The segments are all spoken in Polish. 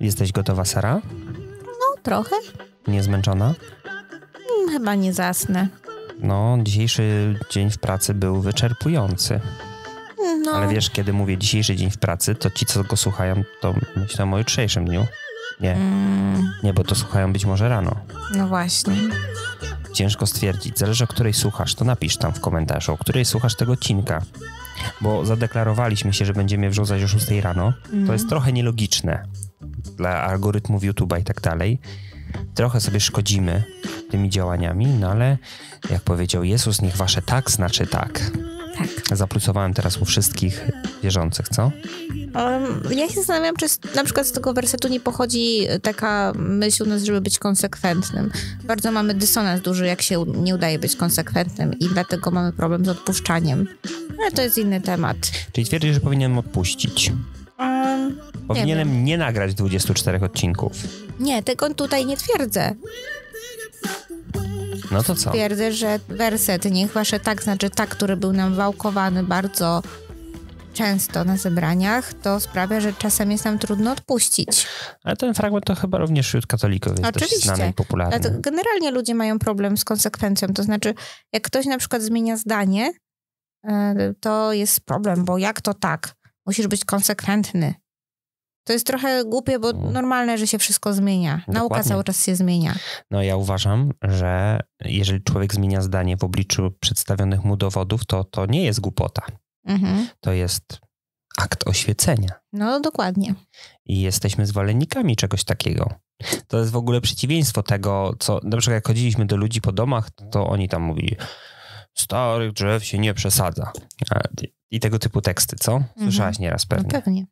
Jesteś gotowa, Sara? No, trochę. Niezmęczona? Hmm, chyba nie zasnę. No, dzisiejszy dzień w pracy był wyczerpujący. No, Ale wiesz, kiedy mówię dzisiejszy dzień w pracy, to ci, co go słuchają, to myślą o jutrzejszym dniu. Nie, mm, nie, bo to słuchają być może rano. no właśnie. Ciężko stwierdzić. Zależy, o której słuchasz. To napisz tam w komentarzu, o której słuchasz tego odcinka. Bo zadeklarowaliśmy się, że będziemy wrzucać o 6 rano. To jest trochę nielogiczne dla algorytmów YouTube'a i tak dalej. Trochę sobie szkodzimy tymi działaniami, no ale jak powiedział Jezus, niech wasze tak znaczy tak. Tak. Zaplusowałem teraz u wszystkich wierzących, co? Um, ja się zastanawiam, czy na przykład z tego wersetu nie pochodzi taka myśl u nas, żeby być konsekwentnym. Bardzo mamy dysonans duży, jak się nie udaje być konsekwentnym i dlatego mamy problem z odpuszczaniem. Ale to jest inny temat. Czyli twierdzisz, że powinienem odpuścić. Um, Powinienem nie, nagrać 24 odcinków. nie, tego tutaj nie twierdzę. No to co? Twierdzę, że werset niech wasze tak znaczy tak, który był nam wałkowany bardzo często na zebraniach, to sprawia, że czasem jest nam trudno odpuścić. Ale ten fragment to chyba również wśród katolików jest dość Oczywiście. znany i popularny. Dlatego generalnie ludzie mają problem z konsekwencją. To znaczy, jak ktoś na przykład zmienia zdanie, e, to jest problem, bo jak to tak? Musisz być konsekwentny. To jest trochę głupie, bo Mm. normalne, że się wszystko zmienia. Nauka Dokładnie. cały czas się zmienia. No ja uważam, że jeżeli człowiek zmienia zdanie w obliczu przedstawionych mu dowodów, to to nie jest głupota. Mhm. To jest akt oświecenia. No dokładnie. I jesteśmy zwolennikami czegoś takiego. To jest w ogóle przeciwieństwo tego, co na przykład jak chodziliśmy do ludzi po domach, to oni tam mówili starych drzew się nie przesadza. I tego typu teksty, co? Słyszałaś nieraz No pewnie.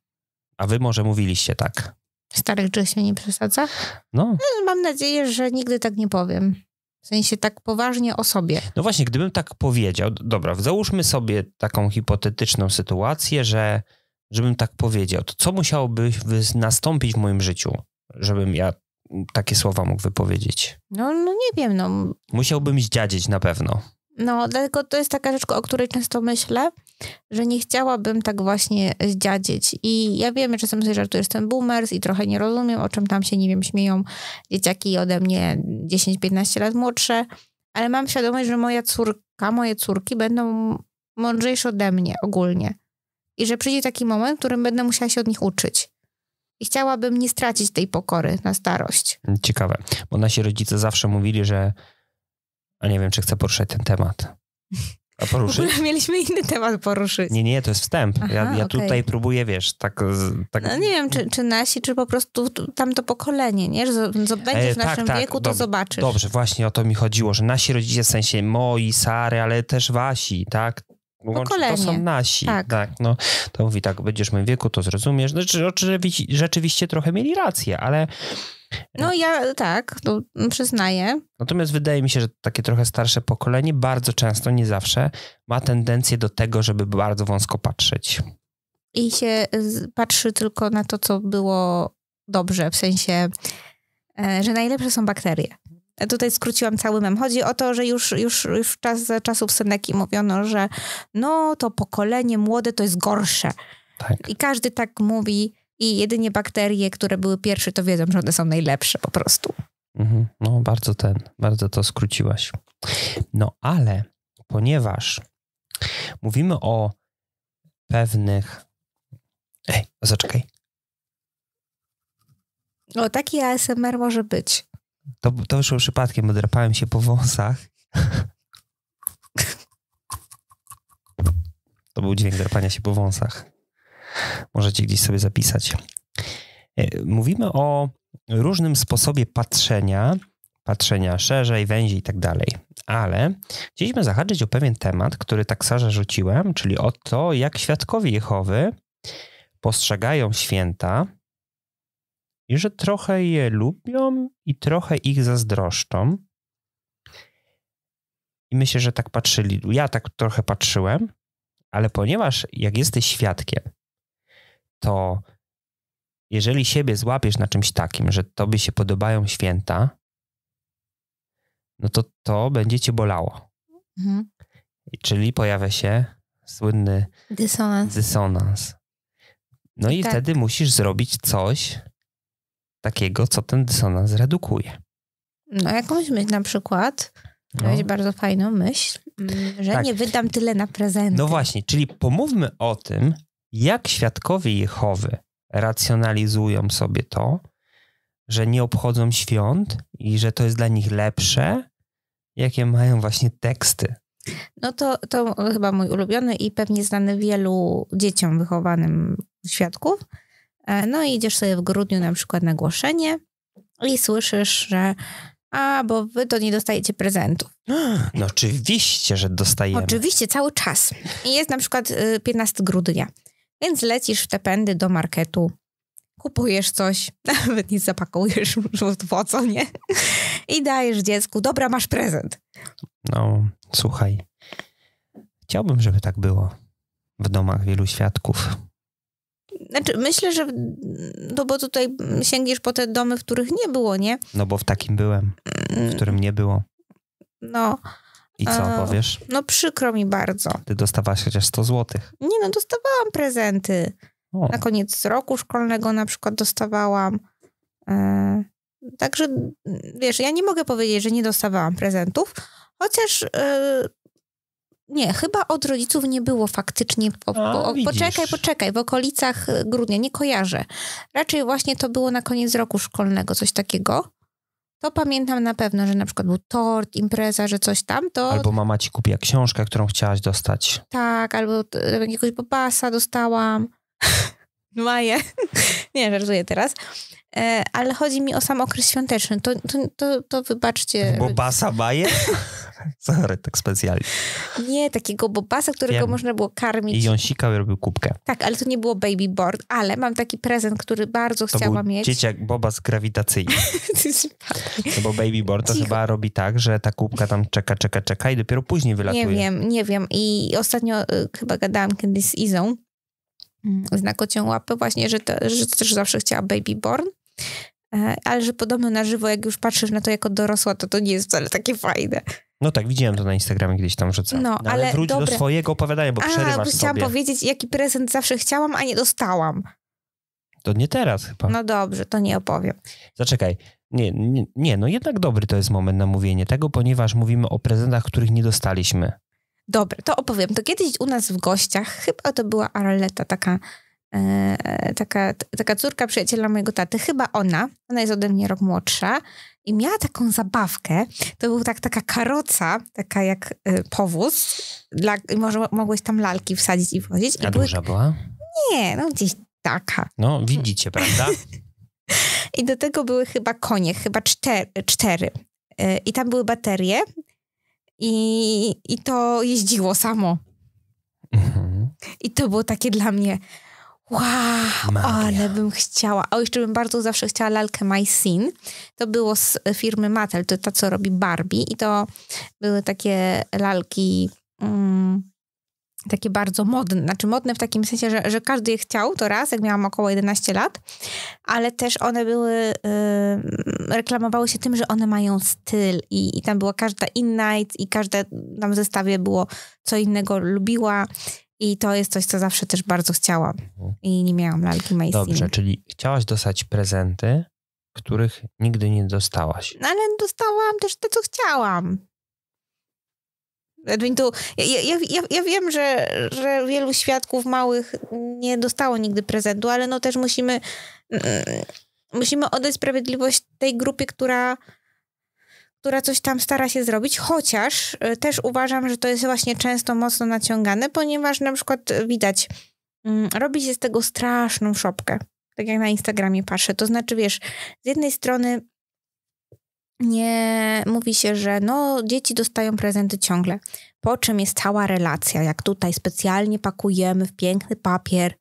A wy może mówiliście tak. Starych drzew się nie przesadza? No, No, Mam nadzieję, że nigdy tak nie powiem. W sensie tak poważnie o sobie. No właśnie, gdybym tak powiedział, dobra, załóżmy sobie taką hipotetyczną sytuację, że żebym tak powiedział, to co musiałoby nastąpić w moim życiu, żebym ja takie słowa mógł wypowiedzieć? No, no nie wiem, no Musiałbym zdziadzieć na pewno. No, dlatego to jest taka rzecz, o której często myślę, że nie chciałabym tak właśnie zdziadzieć. I ja wiem, że czasem sobie żartuję, że jestem boomers i trochę nie rozumiem, o czym tam się, nie wiem, śmieją dzieciaki ode mnie 10-15 lat młodsze, ale mam świadomość, że moja córka, moje córki będą mądrzejsze ode mnie ogólnie. I że przyjdzie taki moment, w którym będę musiała się od nich uczyć. I chciałabym nie stracić tej pokory na starość. Ciekawe, bo nasi rodzice zawsze mówili, że a nie wiem, czy chcę poruszać ten temat. A W poruszyć? ogóle mieliśmy inny temat poruszyć. Nie, nie, to jest wstęp. ja Aha, ja okej. tutaj próbuję, wiesz, tak... tak No nie wiem, czy, czy nasi, czy po prostu tamto pokolenie, nie? Że z- będziesz w tak, naszym tak, wieku, to dob- zobaczysz. Dobrze, właśnie o to mi chodziło, że nasi rodzice, w sensie moi, Sary, ale też wasi, tak? Pokolenie. To są nasi, Tak. tak. no, to mówi tak, będziesz w moim wieku, to zrozumiesz. Znaczy, rzeczywiście trochę mieli rację, ale No ja tak, to przyznaję. natomiast wydaje mi się, że takie trochę starsze pokolenie bardzo często, nie zawsze, ma tendencję do tego, żeby bardzo wąsko patrzeć. I się patrzy tylko na to, co było dobrze, w sensie, e, że najlepsze są bakterie. Ja Tutaj skróciłam cały mem. Chodzi o to, że już, już, już czas, za czasów Seneki mówiono, że no to pokolenie młode to jest gorsze. Tak. I każdy tak mówi i jedynie bakterie, które były pierwsze, to wiedzą, że one są najlepsze po prostu. Mhm. No, bardzo ten, bardzo to skróciłaś. No, ale ponieważ mówimy o pewnych. Ej, zaczekaj. O, taki ASMR może być. To, to wyszło przypadkiem, bo drapałem się po wąsach. To był dźwięk drapania się po wąsach. Możecie gdzieś sobie zapisać. E, Mówimy o różnym sposobie patrzenia, patrzenia szerzej, węziej i tak dalej. Ale chcieliśmy zahaczyć o pewien temat, który tak Sarze rzuciłem, czyli o to, jak świadkowie Jehowy postrzegają święta i że trochę je lubią i trochę ich zazdroszczą. I myślę, że tak patrzyli. Ja tak trochę patrzyłem, ale ponieważ jak jesteś świadkiem, to jeżeli siebie złapiesz na czymś takim, że tobie się podobają święta, no to to będzie cię bolało. Mhm. I Czyli pojawia się słynny Dysonans. dysonans. No i Tak. wtedy musisz zrobić coś takiego, co ten dysonans redukuje. No jakąś myśl na przykład, No. miałeś bardzo fajną myśl, mm, że Tak. nie wydam tyle na prezenty. No właśnie, czyli pomówmy o tym, jak świadkowie Jehowy racjonalizują sobie to, że nie obchodzą świąt i że to jest dla nich lepsze, jakie mają właśnie teksty. No to, to chyba mój ulubiony i pewnie znany wielu dzieciom wychowanym świadków. E, No i idziesz sobie w grudniu na przykład na głoszenie i słyszysz, że a, bo wy to nie dostajecie prezentów. No oczywiście, że dostajemy. Oczywiście, cały czas. I jest na przykład y, 15 grudnia, więc lecisz w te pędy do marketu, kupujesz coś, nawet nie zapakujesz, po co, nie? I dajesz dziecku, dobra, masz prezent. No, słuchaj. Chciałbym, żeby tak było w domach wielu świadków. Znaczy, myślę, że no bo tutaj sięgniesz po te domy, w których nie było, nie? No bo w takim byłem, w którym nie było. No, I co A. powiesz? no przykro mi bardzo. Ty dostawałaś chociaż 100 złotych. Nie no, dostawałam prezenty. O, Na koniec roku szkolnego na przykład dostawałam. E, także, wiesz, ja nie mogę powiedzieć, że nie dostawałam prezentów, chociaż e, nie, chyba od rodziców nie było faktycznie. Po, po, poczekaj, poczekaj, w okolicach grudnia, nie kojarzę. Raczej właśnie to było na koniec roku szkolnego, coś takiego. To pamiętam na pewno, że na przykład był tort, impreza, że coś tam, to Albo mama ci kupiła książkę, którą chciałaś dostać. tak, albo e, jakiegoś bobasa dostałam. Maję. Nie, żartuję teraz. E, ale chodzi mi o sam okres świąteczny. To, to, to, to wybaczcie. Bo basa Sorry, tak specjalnie. Nie, takiego bobasa, którego Wiem. można było karmić. I on sikał i robił kubkę. Tak, ale to nie było baby board, ale mam taki prezent, który bardzo To chciałam był mieć. dzieciak bobas grawitacyjny. No bo baby board to Cicho. chyba robi tak, że ta kubka tam czeka, czeka, czeka i dopiero później wylatuje. Nie wiem, nie wiem. I ostatnio y, chyba gadałam kiedyś z Izą, mm, kocią łapę właśnie, że, że też zawsze chciała baby born. E, Ale że podobno na żywo, jak już patrzysz na to jako dorosła, to to nie jest wcale takie fajne. No tak, widziałem to na Instagramie gdzieś tam rzucałem. No, ale, ale wróć do dobre. swojego opowiadania, bo A, przerywasz bo chciałam sobie. powiedzieć, jaki prezent zawsze chciałam, a nie dostałam. To nie teraz chyba. No dobrze, to nie opowiem. Zaczekaj. Nie, nie, nie, no jednak dobry to jest moment na mówienie tego, ponieważ mówimy o prezentach, których nie dostaliśmy. Dobra, to opowiem. To kiedyś u nas w gościach, chyba to była Arleta, taka, e, taka, taka córka przyjaciela mojego taty, chyba ona, ona jest ode mnie rok młodsza i miała taką zabawkę, to był tak, taka karoca, taka jak e, powóz, dla, może, mogłeś tam lalki wsadzić i. I A były, duża była? nie, no gdzieś taka. No, widzicie, prawda? I do tego były chyba konie, chyba cztery. cztery. E, I tam były baterie i, i to jeździło samo. Mhm. I to było takie dla mnie wow, Magia. ale bym chciała. A jeszcze bym bardzo zawsze chciała lalkę My Scene. To było z firmy Mattel, to ta, co robi Barbie. I to były takie lalki mm, takie bardzo modne. Znaczy modne w takim sensie, że, że każdy je chciał, to raz, jak miałam około 11 lat. Ale też one były, y, reklamowały się tym, że one mają styl. I, I tam była każda inna i, i każda tam w zestawie było co innego lubiła. I to jest coś, co zawsze też bardzo chciałam. I nie miałam lalki Macy. Dobrze, czyli chciałaś dostać prezenty, których nigdy nie dostałaś. No ale dostałam też to, co chciałam. Edwin, tu, ja, ja, ja, ja wiem, że, że wielu świadków małych nie dostało nigdy prezentu, ale no też musimy mm, musimy oddać sprawiedliwość tej grupie, która która coś tam stara się zrobić, chociaż y, też uważam, że to jest właśnie często mocno naciągane, ponieważ na przykład widać, mm, robi się z tego straszną szopkę. Tak jak na Instagramie patrzę. To znaczy, wiesz, z jednej strony nie mówi się, że no dzieci dostają prezenty ciągle. Po czym jest cała relacja, jak tutaj specjalnie pakujemy w piękny papier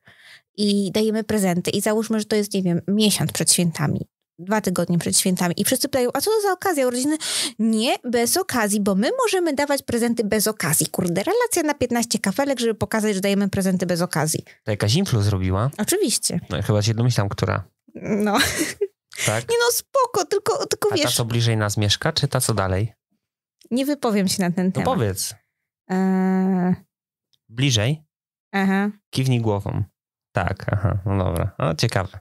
i dajemy prezenty i załóżmy, że to jest, nie wiem, miesiąc przed świętami, dwa tygodnie przed świętami i wszyscy pytają, a co to za okazja urodziny? Nie, bez okazji, bo my możemy dawać prezenty bez okazji. Kurde, relacja na 15 kafelek, żeby pokazać, że dajemy prezenty bez okazji. To jakaś influ zrobiła? Oczywiście. No, chyba się domyślam, która. No. Tak? Nie no, spoko, tylko, tylko A ta, wiesz, co bliżej nas mieszka, czy ta, co dalej? nie wypowiem się na ten No temat. powiedz. Eee, Bliżej? aha. Kiwnij głową. Tak, aha, no dobra. No, ciekawe.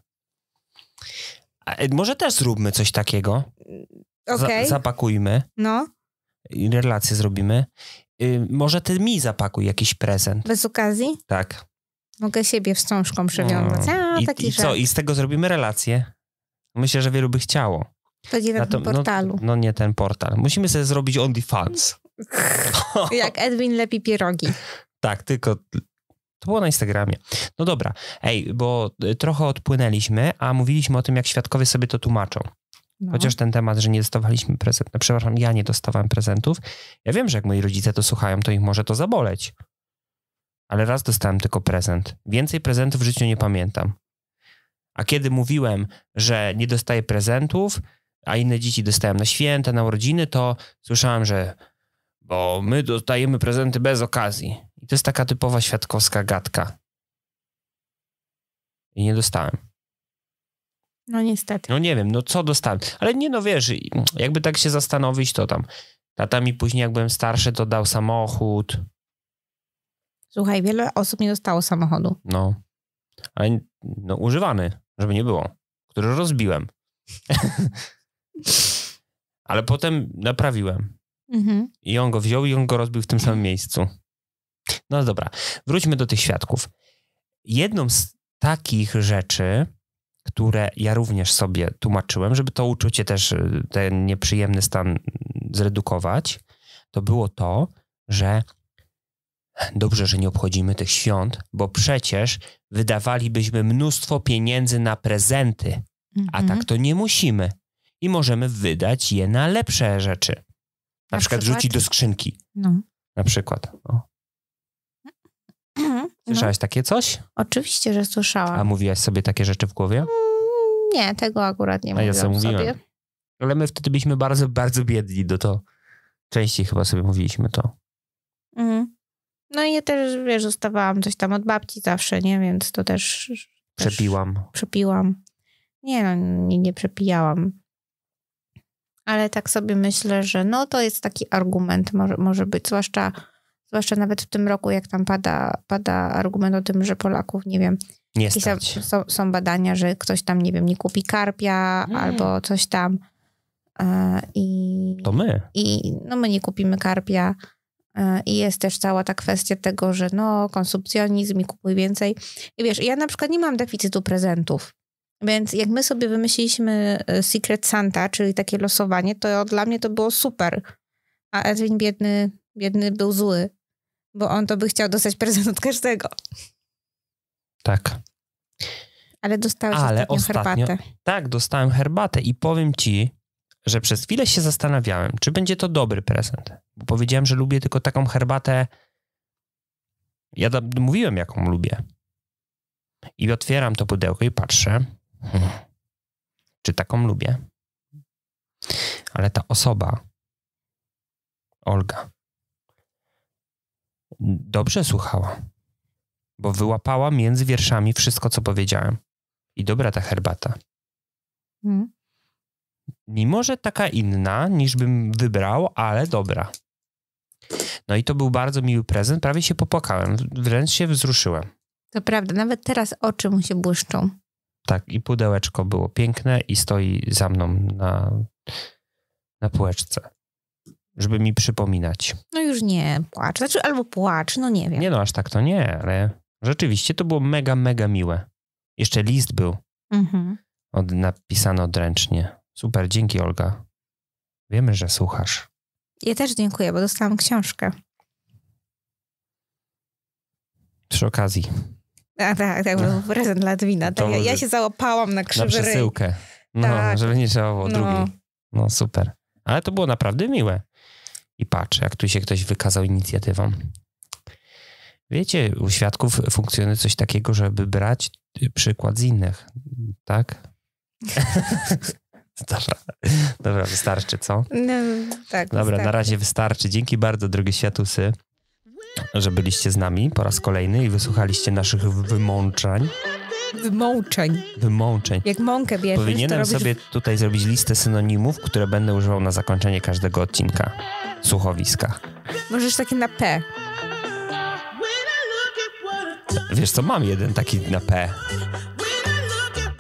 E, może też zróbmy coś takiego. Okej, Za, zapakujmy no, i relacje zrobimy. Y, może ty mi zapakuj jakiś prezent. bez okazji. Tak. Mogę siebie wstążką przywiązać. No. A, I, taki I co? I z tego zrobimy relacje. Myślę, że wielu by chciało. Będzie na Na tym to- portalu. No, no nie ten portal. Musimy sobie zrobić OnlyFans. Jak Edwin lepi pierogi. Tak, tylko to było na Instagramie. No dobra, ej, bo y, trochę odpłynęliśmy, a mówiliśmy o tym, jak świadkowie sobie to tłumaczą. No. Chociaż ten temat, że nie dostawaliśmy prezentów, no, przepraszam, ja nie dostawałem prezentów. Ja wiem, że jak moi rodzice to słuchają, to ich może to zaboleć. Ale raz dostałem tylko prezent. Więcej prezentów w życiu nie pamiętam. A kiedy mówiłem, że nie dostaję prezentów, a inne dzieci dostałem na święta, na urodziny, to słyszałem, że bo my dostajemy prezenty bez okazji. I to jest taka typowa świadkowska gadka. I nie dostałem. No niestety. No nie wiem, no co dostałem. Ale nie no wiesz, jakby tak się zastanowić, to tam tata mi później, jak byłem starszy, to dał samochód. Słuchaj, wiele osób nie dostało samochodu. No. Ale no używany, żeby nie było. Który rozbiłem. Ale potem naprawiłem. Mhm. I on go wziął i on go rozbił w tym samym miejscu. No dobra, wróćmy do tych świadków. Jedną z takich rzeczy, które ja również sobie tłumaczyłem, żeby to uczucie też, y, ten nieprzyjemny stan zredukować, to było to, że dobrze, że nie obchodzimy tych świąt, bo przecież wydawalibyśmy mnóstwo pieniędzy na prezenty, a Mhm. tak to nie musimy. I możemy wydać je na lepsze rzeczy. Na, Na przykład, przykład? rzucić do skrzynki. No. Na przykład. O. no. Słyszałaś takie coś? Oczywiście, że A słyszałam. mówiłaś sobie takie rzeczy w głowie? Nie, tego akurat nie A ja mówiłam mówiłem? sobie. Ale my wtedy byliśmy bardzo, bardzo biedni, do to częściej chyba sobie mówiliśmy to. Mhm. No i ja też, wiesz, zostawałam coś tam od babci zawsze, nie? Więc to też... też Przepiłam. Przepiłam. Nie no, nie, nie przepijałam. Ale tak sobie myślę, że no to jest taki argument, może, może być, zwłaszcza, zwłaszcza nawet w tym roku, jak tam pada, pada argument o tym, że Polaków, nie wiem, Nie stać. są, są badania, że ktoś tam, nie wiem, nie kupi karpia Mm. albo coś tam. E, I, To my. I no my nie kupimy karpia. E, I jest też cała ta kwestia tego, że no konsumpcjonizm i kupuj więcej. I wiesz, ja na przykład nie mam deficytu prezentów. Więc jak my sobie wymyśliliśmy e, Secret Santa, czyli takie losowanie, to dla mnie to było super. A Edwin biedny, biedny był zły, bo on to by chciał dostać prezent od każdego. Tak. Ale dostałeś Ale ostatnio, ostatnio- herbatę. Tak, dostałem herbatę i powiem ci, że przez chwilę się zastanawiałem, czy będzie to dobry prezent. Bo powiedziałem, że lubię tylko taką herbatę. Ja da- mówiłem, jaką lubię. I otwieram to pudełko i patrzę, hmm, czy taką lubię. Ale ta osoba, Olga, dobrze słuchała, bo wyłapała między wierszami wszystko, co powiedziałem. I dobra ta herbata. Mhm. Mimo, że taka inna niż bym wybrał, ale dobra. No i to był bardzo miły prezent. Prawie się popłakałem, wręcz się wzruszyłem. To prawda, nawet teraz oczy mu się błyszczą. Tak, i pudełeczko było piękne i stoi za mną na, na półeczce, żeby mi przypominać. No już nie płacz. Znaczy, albo płacz, no nie wiem. Nie no, aż tak to nie, ale rzeczywiście to było mega, mega miłe. Jeszcze list był Mhm. od, napisany odręcznie. Super, dzięki Olga. Wiemy, że słuchasz. Ja też dziękuję, bo dostałam książkę. Przy okazji, A tak, tak, był prezent dla Edwina. Tak, ja, ja się załapałam na na krzywy ryj. przesyłkę. No, Tak. żeby nie trzeba było No. drugiej. No super. Ale to było naprawdę miłe. I patrz, jak tu się ktoś wykazał inicjatywą. Wiecie, u świadków funkcjonuje coś takiego, żeby brać przykład z innych, tak? Dobra, Dobra, wystarczy, co? No, tak, Dobra, na wystarczy. razie wystarczy. Dzięki bardzo, drogie światusy, że byliście z nami po raz kolejny i wysłuchaliście naszych wymączań. Wymączeń. Wymączeń. Jak mąkę bierzesz, Powinienem robisz... sobie tutaj zrobić listę synonimów, które będę używał na zakończenie każdego odcinka. Słuchowiska. Możesz takie na P. Wiesz co, mam jeden taki na P.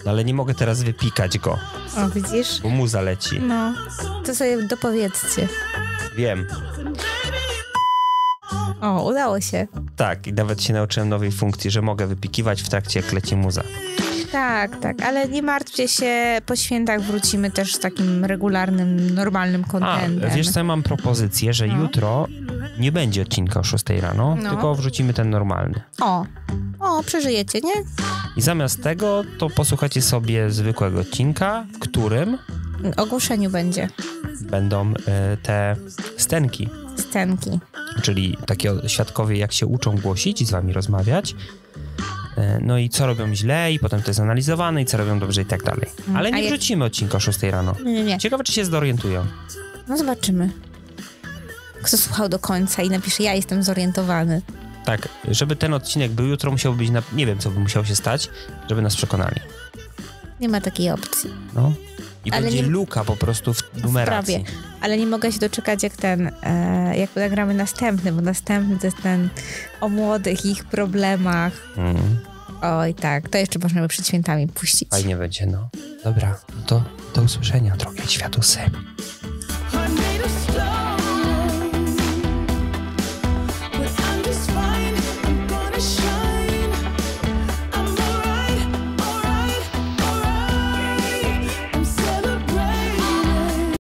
No ale nie mogę teraz wypikać go, O, widzisz? bo mu zaleci. No, to sobie dopowiedzcie. Wiem. O, udało się. Tak, i nawet się nauczyłem nowej funkcji, że mogę wypikiwać w trakcie jak leci muza. Tak, tak, ale nie martwcie się, po świętach wrócimy też z takim regularnym, normalnym A, kontentem. wiesz co, ja mam propozycję, że No. jutro nie będzie odcinka o 6 rano, No. tylko wrzucimy ten normalny. O, o, przeżyjecie, nie? I zamiast tego, to posłuchajcie sobie zwykłego odcinka, w którym Ogłoszeniu będzie będą e, te stenki, scenki. czyli takie świadkowie, jak się uczą głosić i z wami rozmawiać. E, No i co robią źle, i potem to jest analizowane, i co robią dobrze, i tak dalej. Ale A nie wrzucimy odcinka o 6 rano. Nie, nie, nie. Ciekawe, czy się zorientują. No zobaczymy. Kto słuchał do końca i napisze, ja jestem zorientowany. Tak, żeby ten odcinek był jutro, musiał być, na... nie wiem, co by musiało się stać, żeby nas przekonali. Nie ma takiej opcji. No. I Ale będzie nie- luka po prostu w numeracji. prawie. Ale nie mogę się doczekać, jak ten, e, jak nagramy następny, bo następny to jest ten o młodych ich problemach. Mm, Oj, tak, to jeszcze możemy przed świętami puścić. fajnie będzie, no. Dobra, no to do usłyszenia, drogie światusy.